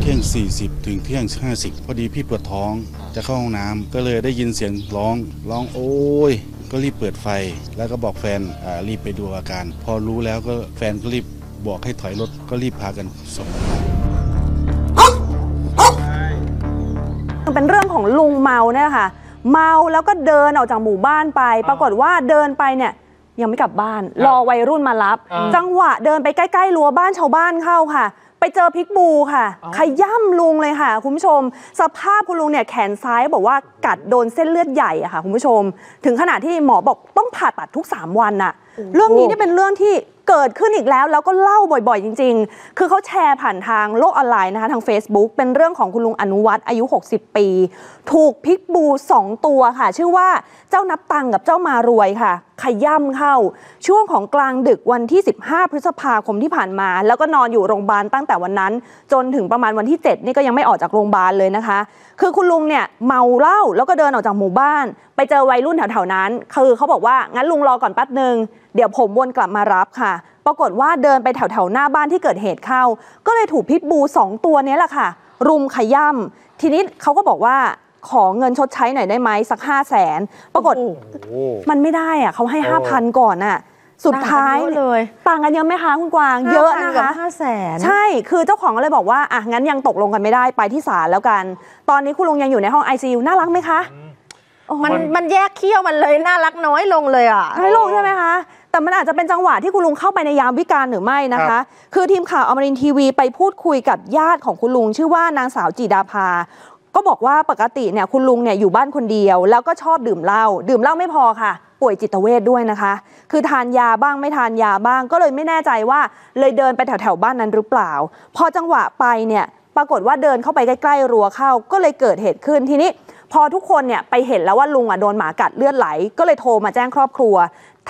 เที่ยง 40 ถึงเที่ยง 50 พอดีพี่ปวดท้องจะเข้าห้องน้ำก็เลยได้ยินเสียงร้องร้องโอ้ยก็รีบเปิดไฟ แล้วก็บอกแฟนอ่ารีบไปดูอาการ พอรู้แล้วก็แฟนก็รีบบอกให้ถอยรถก็รีบพากันส่งโรงพยาบาลเป็นเรื่องของลุงเมาเนี่ยค่ะ เมาแล้วก็เดินออกจากหมู่บ้านไป ปรากฏว่าเดินไปเนี่ยยังไม่กลับบ้าน รอวัยรุ่นมารับอ่าจังหวะเดินไปใกล้ๆรั้วบ้านชาวบ้านเข้าค่ะ ไปเจอพิกบูค่ะ ขย่ำลุงเลยค่ะ คุณผู้ชม สภาพคุณลุงเนี่ยแขนซ้ายบอกว่ากัดโดนเส้นเลือดใหญ่อะค่ะ คุณผู้ชม ถึงขนาดที่หมอบอกต้องผ่าตัดทุก 3 วันน่ะ เรื่องนี้เนี่ยเป็นเรื่องที่ เกิดขึ้นอีกแล้วแล้วก็เล่าบ่อยๆ จริง ๆ คือเขาแชร์ผ่านทางโลกออนไลน์นะคะทาง Facebook เป็นเรื่องของคุณลุงอนุวัฒน์อายุ 60 ปี ถูกพิกบู 2 ตัวค่ะ ชื่อว่าเจ้านับตังกับเจ้ามารวยค่ะ ขย่ำเข้า ช่วงของกลางดึกวันที่ 15 พฤษภาคมที่ผ่านมา แล้วก็นอนอยู่โรงพยาบาลตั้งแต่วันนั้น จนถึงประมาณวันที่ 7 นี่ก็ยังไม่ออกจากโรงพยาบาลเลยนะคะ คือคุณลุงเนี่ยเมาเหล้าแล้วก็เดินออกจากหมู่บ้าน ไปเจอวัยรุ่นแถวๆนั้น คือเขาบอกว่างั้นลุงรอก่อนแป๊บหนึ่งเดี๋ยวผมวนกลับมารับค่ะ ปรากฏว่าเดินไปแถวๆหน้าบ้านที่เกิดเหตุเข้า ก็เลยถูกพิษบูสองตัวเนี้แหละค่ะ รุมขย่ำทีนี้เขาก็บอกว่าขอเงินชดใช้หน่อยได้ไหมสักห้าแสนปรากฏโอ้โหมันไม่ได้อะเขาให้โอ้ห้าพันก่อนน่ะสุดท้ายต่างกันเยอะเลยต่างกันเยอะไหมคะคุณกวางเยอะนะคะห้าแสนใช่คือเจ้าของก็เลยบอกว่าอะงั้นยังตกลงกันไม่ได้ไปที่ศาลแล้วกัน ตอนนี้คุณลุงยังอยู่ในห้อง ICU น่ารักไหมคะ มันมันมันแยกเขี้ยวมันเลยน่ารักน้อยลงเลยอะน้อยลงใช่ไหมคะแต่มันอาจจะเป็นจังหวะที่คุณลุงเข้าไปในยามวิการหรือไม่นะครัคะบคือทีมข่าวอมรินทร์ทีวีไปพูดคุยกับญาติของคุณลุง ชื่อว่านางสาวจีดาภา ก็บอกว่าปกติเนี่ยคุณลุงเนี่ยอยู่บ้านคนเดียว แล้วก็ชอบดื่มเหล้าดื่มเหล้าไม่พอค่ะ ป่วยจิตเวทด้วยนะคะ คือทานยาบ้างไม่ทานยาบ้าง ก็เลยไม่แน่ใจว่าเลยเดินไปแถวๆบ้านนั้นหรือเปล่า พอจังหวะไปเนี่ยปรากฏว่าเดินเข้าไปใกล้ๆรั้วเข้าก็เลยเกิดเหตุขึ้นทีนี้ พอทุกคนเนี่ยไปเห็นแล้วว่าลุงอะโดนหมากัดเลือดไหล ก็เลยโทรมาแจ้งครอบครัว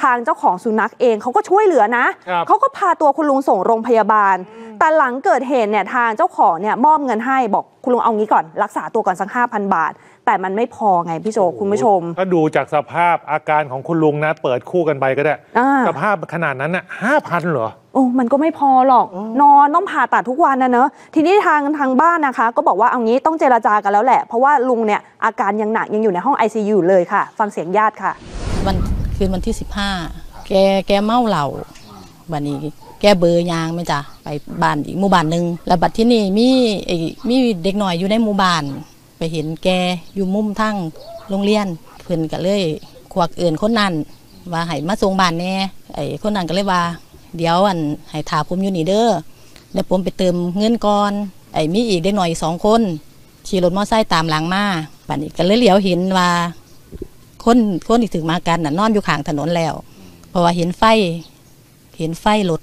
ทางเจ้าของสุนัขเองเขาก็ช่วยเหลือนะ ครับเขาก็พาตัวคุณลุงส่งโรงพยาบาล แต่หลังเกิดเหตุเนี่ยทางเจ้าของเนี่ยมอบเงินให้บอกคุณลุงเอางี้ก่อน รักษาตัวก่อนสักห้าพันบาท แต่มันไม่พอไงพี่โจคุณผู้ชม ถ้าดูจากสภาพอาการของคุณลุงนะ เปิดคู่กันไปก็ได้ อ่า สภาพขนาดนั้นน่ะห้าพันเหรอ โอ้มันก็ไม่พอหรอก นอนต้องผ่าตัดทุกวันนะเนอะทีนี้ทางทางบ้านนะคะ ก็บอกว่าเอางี้ต้องเจรจากันแล้วแหละ เพราะว่าลุงเนี่ยอาการยังหนักยังอยู่ในห้อง ICU อยู่เลยค่ะ ฟังเสียงญาติค่ะ วันคืนวันที่สิบห้าแกแกเมาเหล้าบัดนี้แกเบอร์ยางไหมจ้ะไปบ้านอีกหมู่บ้านหนึ่งแล้วบัดที่นี่มีไอ้มีเด็กหน่อยอยู่ในหมู่บ้าน ไปเห็นแกอยู่มุมทั้งโรงเรียนเพิ่นก็เลยควักเอื่นคนนั้นว่าให้มาส่งบ้านแหน่ไอ้คนนั้นก็เลยว่า เดี๋ยวอันให้ถาผมอยู่นี่เด้อแล้วผมไปเติมเงินก่อนไอ้มีอีกเด็กหน่อยสองคนขี่รถมอเตอร์ไซค์ตามหลังมาบัดนี้ก็เลยเหลียวเห็นว่าคนคนที่ถึงมากันน่ะนอนอยู่ข้างถนนแล้ว เพราะว่าเห็นไฟ เห็นไฟรถ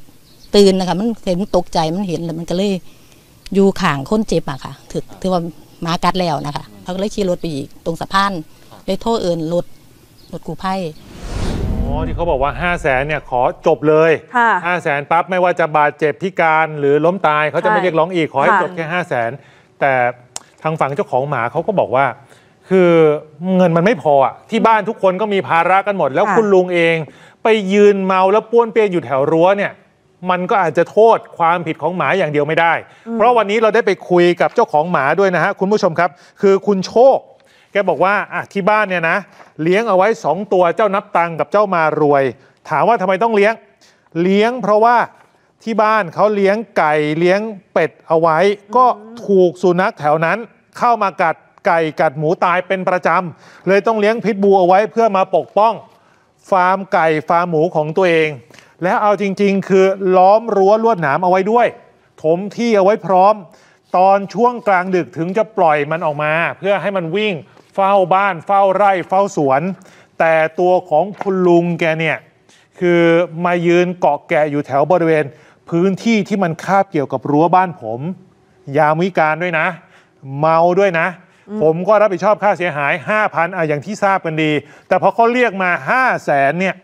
ตื่นนะคะมันเห็นมันตกใจมันเห็นแล้วมันก็เลยอยู่ข้างคนเจ็บอะค่ะถือถือว่ามากัดแล้วนะคะเขาก็เลยขี่รถไปอีกตรงสะพานเลยโทษเอินรถรถกูภัย อ๋อที่เขาบอกว่า 5 0 0แสนเนี่ยขอจบเลยค่ะ5 0 0แสนปั๊บไม่ว่าจะบาดเจ็บพิการหรือล้มตายเขาจะไม่ใช่เรียกร้องอีกขอให้ค่ะจบแค่ 5 0 0แสนแต่ทางฝั่งเจ้าของหมาเขาก็บอกว่า คือเงินมันไม่พออะที่บ้านทุกคนก็มีภาระกันหมด แล้วค่ะ คุณลุงเอง ไปยืนเมาแล้วป้วนเปี้ยนอยู่แถวรั้วเนี่ย มันก็อาจจะโทษความผิดของหมาอย่างเดียวไม่ได้ เพราะวันนี้เราได้ไปคุยกับเจ้าของหมาด้วยนะฮะคุณผู้ชมครับ คือคุณโชค แกบอกว่าอะที่บ้านเนี่ยนะ เลี้ยงเอาไว้ 2 ตัวเจ้านับตังกับเจ้ามารวย ถามว่าทำไมต้องเลี้ยง เลี้ยงเพราะว่าที่บ้านเขาเลี้ยงไก่เลี้ยงเป็ดเอาไว้ ก็ถูกสุนัขแถวนั้น เข้ามากัดไก่กัดหมูตายเป็นประจำเลยต้องเลี้ยงพิษบูเอาไว้เพื่อมาปกป้อง ฟาร์มไก่ฟาร์มหมูของตัวเอง แล้วเอาจริง ๆ คือล้อมรั้วลวดหนามเอาไว้ด้วย ถมที่เอาไว้พร้อม ตอนช่วงกลางดึกถึงจะปล่อยมันออกมา เพื่อให้มันวิ่ง เฝ้าบ้านเฝ้าไร่เฝ้าสวน แต่ตัวของคุณลุงแกเนี่ยคือมายืนเกาะแกะอยู่แถวบริเวณ พื้นที่ที่มันคาบเกี่ยวกับรั้วบ้านผม ยามวิการด้วยนะ เมาด้วยนะ ผมก็รับผิดชอบค่าเสียหาย 5,000อะอย่างที่ทราบกันดี แต่พอเขาเรียกมา 5 0 0แสนเนี่ย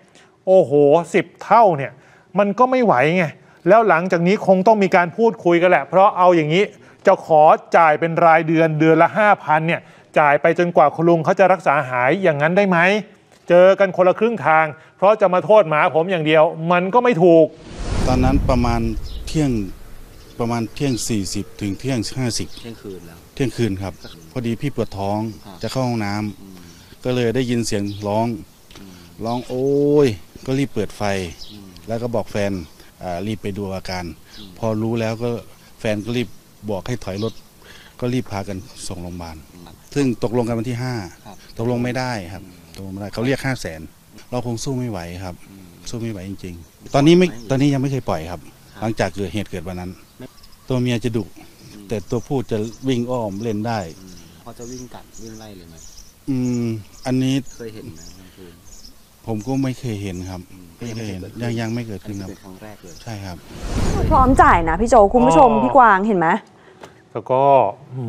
โอ้โห 10 เท่าเนี่ยมันก็ไม่ไหวไงแล้วหลังจากนี้คงต้องมีการพูดคุยกันแหละ เพราะเอาอย่างนี้จะขอจ่ายเป็นรายเดือนเดือนละ 5,000เนี่ย จ่ายไปจนกว่าคุณลุงเขาจะรักษาหายอย่างนั้นได้ไหม เจอกันคนละครึ่งทาง เพราะจะมาโทษหมาผมอย่างเดียว มันก็ไม่ถูก ตอนนั้นประมาณเที่ยงประมาณเที่ยง 40 ถึงเที่ยง 50 เที่ยงคืนแล้ว เที่ยงคืนครับ พอดีพี่ปวดท้องครับจะเข้าห้องน้ำอืมก็เลยได้ยินเสียงร้องอืมร้องโอ้ย ก็รีบเปิดไฟอืมแล้วก็บอกแฟนอ่ารีบไปดูอาการ พอรู้แล้วก็แฟนก็รีบบอกให้ถอยรถ ก็รีบพากันส่งโรงพยาบาล ซึ่งตกลงกันวันที่ครับ5ตกลงไม่ได้ครับตกลงไม่ได้เขาเรียก 5 0 0แสนเราคงสู้ไม่ไหวครับอืมสู้ไม่ไหวจริง ๆ ตอนนี้ไม่ตอนนี้ยังไม่เคยปล่อยครับครับหลังจากเกิดเหตุเกิดวันนั้นไม่ตัวเมียจะดุอืมแต่ตัวผู้จะวิ่งอ้อมเล่นได้อืมเขาจะวิ่งกัดวิ่งไล่เลยไหมอืมอันนี้เคยเห็นไหมกลางคืนผมก็ไม่เคยเห็นครับอืมไม่เคยเห็นก็ยัยังงไม่เคยเกิดยังไม่เกิดขึ้นครับอันนี้เป็นครั้งแรกเลยใช่ครับ พร้อมจ่ายนะพี่โจคุณผู้ชมอ๋อพี่กวางเห็นไหม แล้วก็อื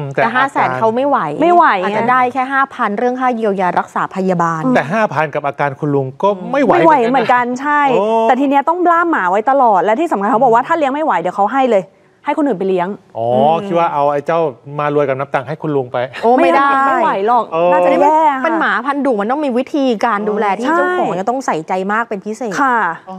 มแต่ห้าแสนอรเขาไม่ไหวไม่ไหวอาจจะไงได้แค่ห้าพันเรื่องค่าเยียวยารักษาพยาบาล แต่ห้าพันกับอาการคุณลุงก็ไม่ไหวไม่ไหวะเหมือนกันใช่โอ้แต่ทีเนี้ยต้องล่ามหมาไว้ตลอดและที่สำคัญเขาบอกว่าถ้าเลี้ยงไม่ไหวเดี๋ยวเขาให้เลย ให้คนอื่นไปเลี้ยงอ๋ออคิดว่าเอาไอ้เจ้ามารวยกับน้ำตังค์ให้คุณลุงไป โอ้ไม่ได้ไม่ไหวหรอกเออน่าจะอันนี้แย่มันเป็นหมาพันธุ์ดุมันต้องมีวิธีการดูแลที่ใช่เจ้าของจะต้องใส่ใจมากเป็นพิเศษค่ะอ๋อ